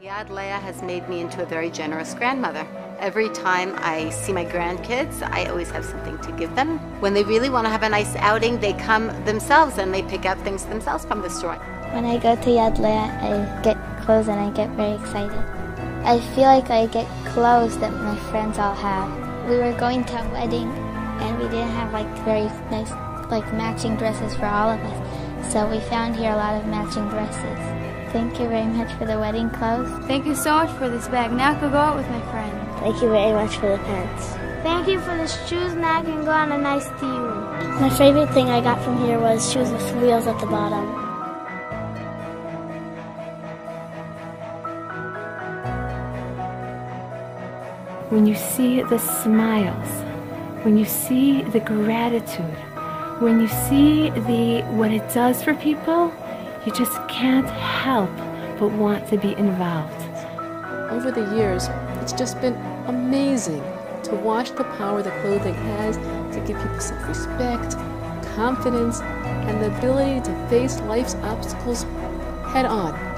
Yad Leah has made me into a very generous grandmother. Every time I see my grandkids, I always have something to give them. When they really want to have a nice outing, they come themselves and they pick out things themselves from the store. When I go to Yad Leah, I get clothes and I get very excited. I feel like I get clothes that my friends all have. We were going to a wedding and we didn't have like very nice like matching dresses for all of us. So we found here a lot of matching dresses. Thank you very much for the wedding clothes. Thank you so much for this bag. Now I can go out with my friends. Thank you very much for the pants. Thank you for the shoes. Now I can go on a nice deal. My favorite thing I got from here was shoes with wheels at the bottom. When you see the smiles, when you see the gratitude, when you see the what it does for people, you just can't help but want to be involved. Over the years, it's just been amazing to watch the power that clothing has to give people self-respect, confidence, and the ability to face life's obstacles head on.